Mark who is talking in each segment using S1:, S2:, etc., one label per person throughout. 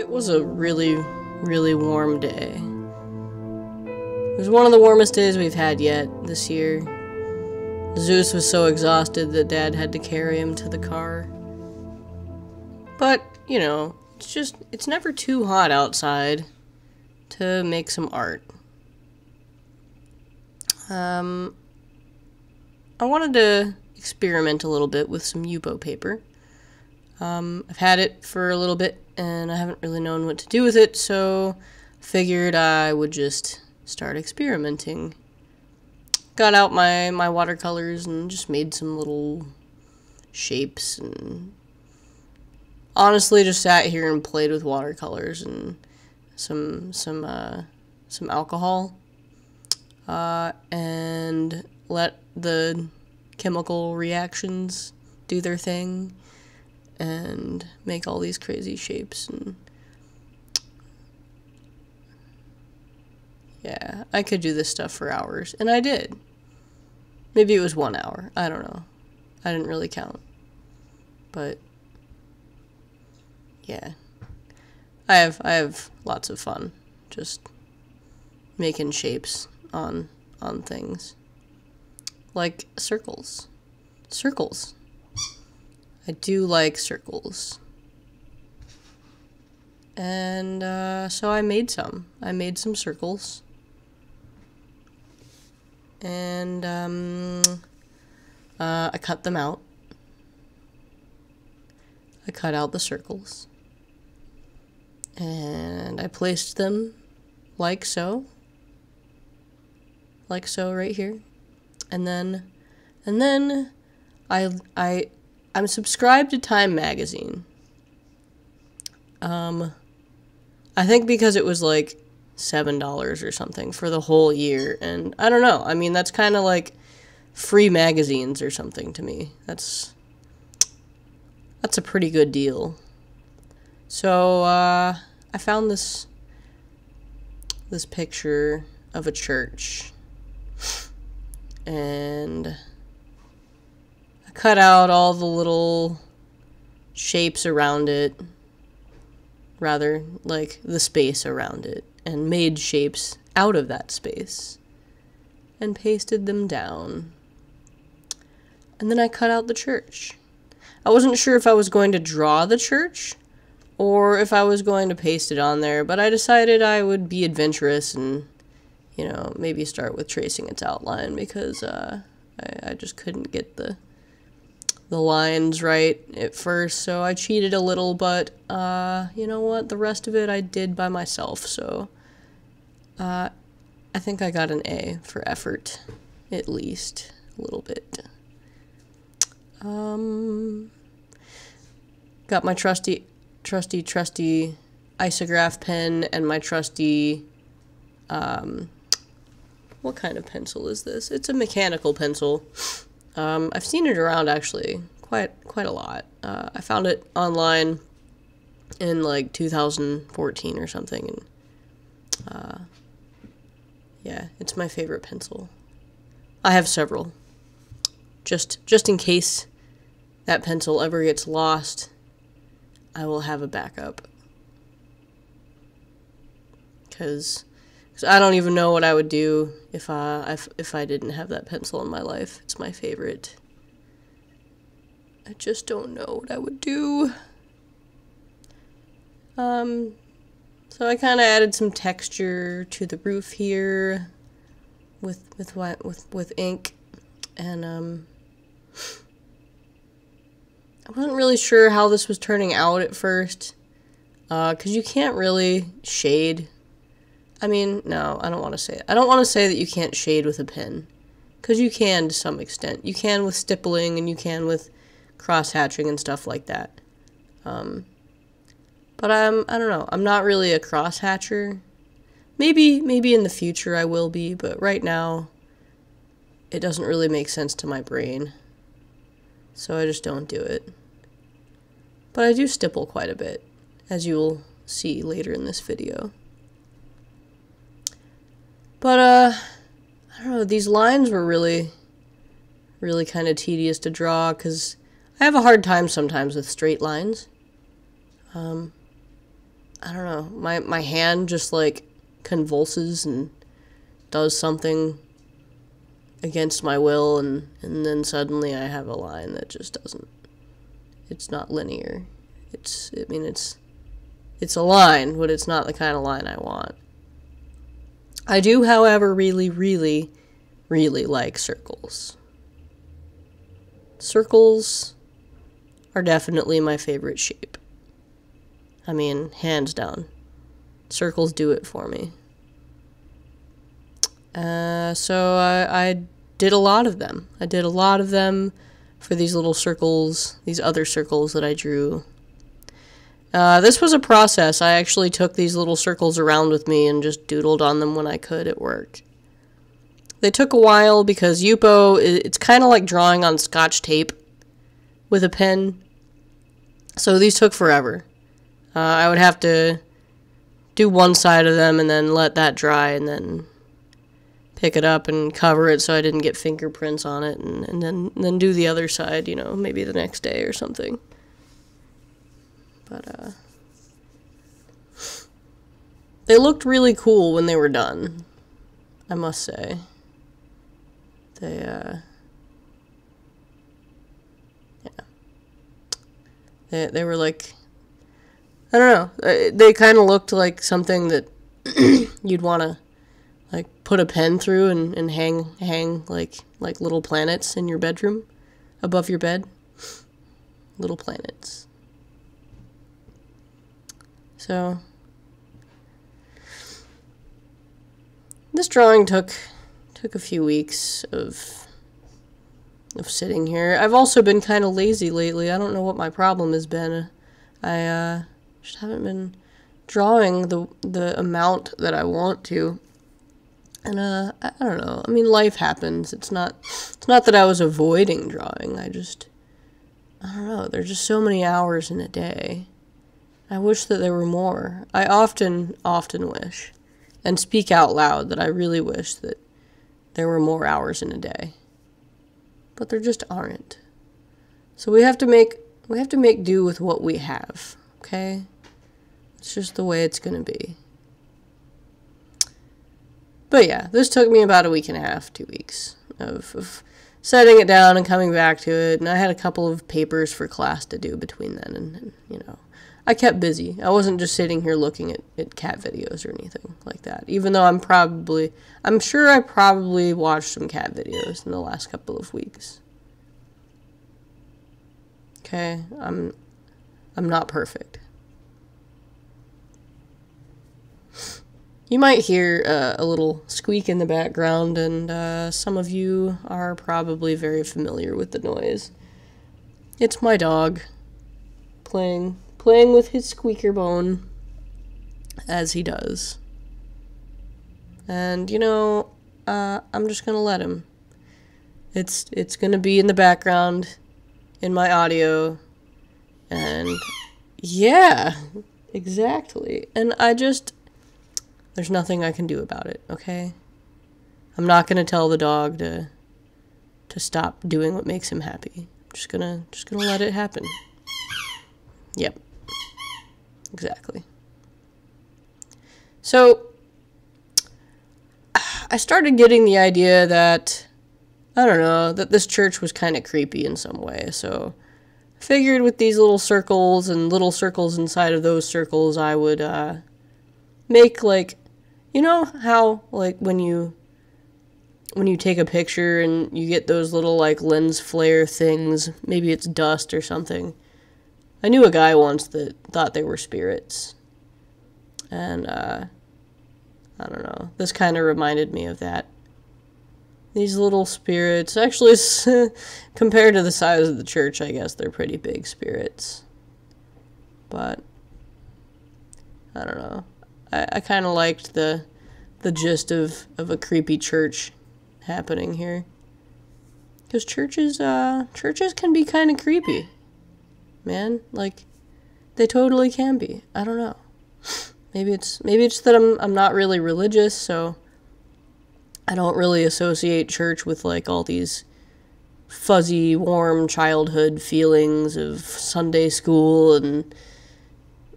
S1: It was a really, really warm day. It was one of the warmest days we've had yet this year. Zeus was so exhausted that Dad had to carry him to the car. But, you know, it's just, it's never too hot outside to make some art. Um, I wanted to experiment a little bit with some Yupo paper. Um, I've had it for a little bit and I haven't really known what to do with it, so figured I would just start experimenting. Got out my, my watercolors and just made some little shapes and honestly just sat here and played with watercolors and some some uh, some alcohol uh, and let the chemical reactions do their thing and make all these crazy shapes and yeah i could do this stuff for hours and i did. Maybe it was one hour i don't know. I didn't really count. But yeah. I have i have lots of fun just making shapes on on things. Like circles. Circles I do like circles. And uh, so I made some. I made some circles. And um, uh, I cut them out. I cut out the circles. And I placed them like so. Like so right here. And then and then I I I'm subscribed to Time Magazine. Um, I think because it was like seven dollars or something for the whole year, and I don't know. I mean, that's kind of like free magazines or something to me. That's that's a pretty good deal. So uh, I found this this picture of a church, and cut out all the little shapes around it, rather, like the space around it, and made shapes out of that space and pasted them down. And then I cut out the church. I wasn't sure if I was going to draw the church or if I was going to paste it on there, but I decided I would be adventurous and, you know, maybe start with tracing its outline because uh, I, I just couldn't get the the lines right at first, so I cheated a little, but uh, you know what? The rest of it I did by myself, so uh, I think I got an A for effort, at least a little bit. Um, got my trusty, trusty, trusty isograph pen and my trusty, um, what kind of pencil is this? It's a mechanical pencil. Um, I've seen it around actually quite quite a lot. Uh, I found it online in like 2014 or something, and uh, yeah, it's my favorite pencil. I have several. Just just in case that pencil ever gets lost, I will have a backup. Cause I don't even know what I would do if I if, I didn't have that pencil in my life. It's my favorite. I just don't know what I would do. Um, so I kind of added some texture to the roof here with with what with with ink, and um, I wasn't really sure how this was turning out at first, uh, cause you can't really shade I mean, no, I don't want to say it. I don't want to say that you can't shade with a pen. Because you can to some extent. You can with stippling and you can with cross hatching and stuff like that. Um, but I'm, I don't know. I'm not really a cross hatcher. Maybe, maybe in the future I will be, but right now it doesn't really make sense to my brain. So I just don't do it. But I do stipple quite a bit, as you will see later in this video. But, uh, I don't know, these lines were really, really kind of tedious to draw because I have a hard time sometimes with straight lines. Um, I don't know, my my hand just like convulses and does something against my will and and then suddenly I have a line that just doesn't it's not linear. It's I mean it's it's a line, but it's not the kind of line I want. I do, however, really, really, really like circles. Circles are definitely my favorite shape. I mean, hands down. Circles do it for me. Uh, so I, I did a lot of them. I did a lot of them for these little circles, these other circles that I drew. Uh, this was a process. I actually took these little circles around with me and just doodled on them when I could at work. They took a while because Yupo, it's kind of like drawing on scotch tape with a pen. So these took forever. Uh, I would have to do one side of them and then let that dry and then pick it up and cover it so I didn't get fingerprints on it and, and then then do the other side, you know, maybe the next day or something. But uh they looked really cool when they were done. I must say. They uh yeah. They they were like I don't know. Uh, they kind of looked like something that you'd want to like put a pen through and, and hang hang like like little planets in your bedroom above your bed little planets so this drawing took took a few weeks of of sitting here. I've also been kind of lazy lately. I don't know what my problem has been. I uh just haven't been drawing the the amount that i want to. And uh I, I don't know. I mean life happens. It's not it's not that i was avoiding drawing. I just i don't know. There's just so many hours in a day i wish that there were more i often often wish and speak out loud that i really wish that there were more hours in a day but there just aren't so we have to make we have to make do with what we have okay it's just the way it's going to be but yeah, this took me about a week and a half, two weeks of, of setting it down and coming back to it. And I had a couple of papers for class to do between then and, and you know. I kept busy. I wasn't just sitting here looking at, at cat videos or anything like that. Even though I'm probably, I'm sure I probably watched some cat videos in the last couple of weeks. Okay, I'm, I'm not perfect. You might hear uh, a little squeak in the background, and uh, some of you are probably very familiar with the noise. It's my dog playing playing with his squeaker bone as he does. And you know, uh, I'm just gonna let him. It's it's gonna be in the background in my audio, and yeah, exactly. And I just there's nothing I can do about it, okay? I'm not going to tell the dog to to stop doing what makes him happy. I'm just going to just going to let it happen. Yep. Exactly. So I started getting the idea that I don't know, that this church was kind of creepy in some way. So I figured with these little circles and little circles inside of those circles, I would uh, make like you know how like when you when you take a picture and you get those little like lens flare things, maybe it's dust or something. I knew a guy once that thought they were spirits. And uh I don't know. This kind of reminded me of that. These little spirits, actually, compared to the size of the church, I guess they're pretty big spirits. But I don't know. I, I kind of liked the the gist of, of a creepy church happening here. Because churches, uh, churches can be kind of creepy. Man, like, they totally can be. I don't know. Maybe it's, maybe it's that I'm, I'm not really religious, so I don't really associate church with, like, all these fuzzy, warm childhood feelings of Sunday school and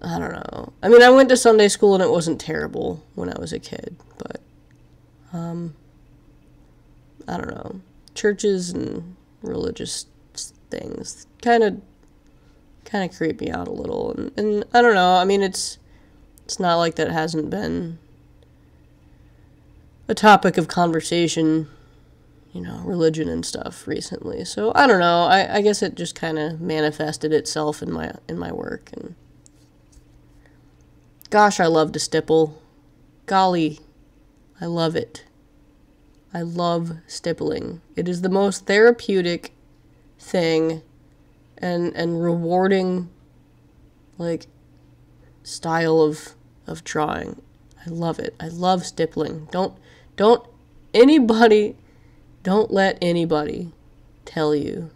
S1: I don't know. I mean, I went to Sunday school and it wasn't terrible when I was a kid, but um, I don't know. Churches and religious things kind of kind of creep me out a little, and, and I don't know. I mean, it's it's not like that hasn't been a topic of conversation, you know, religion and stuff recently. So I don't know. I, I guess it just kind of manifested itself in my in my work and Gosh, I love to stipple. Golly, I love it. I love stippling. It is the most therapeutic thing and and rewarding like style of of drawing. I love it. I love stippling. Don't don't anybody don't let anybody tell you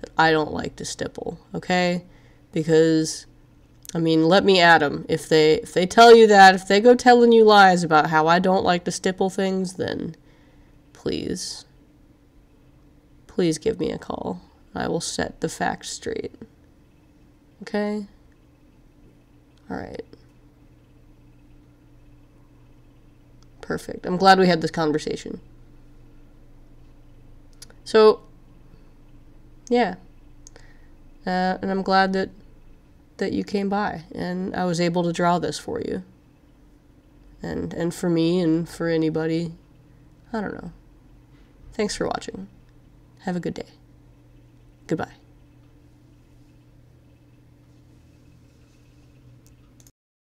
S1: that I don't like to stipple, okay? Because I mean, let me at them. If they if they tell you that, if they go telling you lies about how I don't like to stipple things, then please, please give me a call. I will set the facts straight. Okay? All right. Perfect. I'm glad we had this conversation. So, yeah. Uh, and I'm glad that that you came by and I was able to draw this for you. And and for me and for anybody, I don't know. Thanks for watching. Have a good day. Goodbye.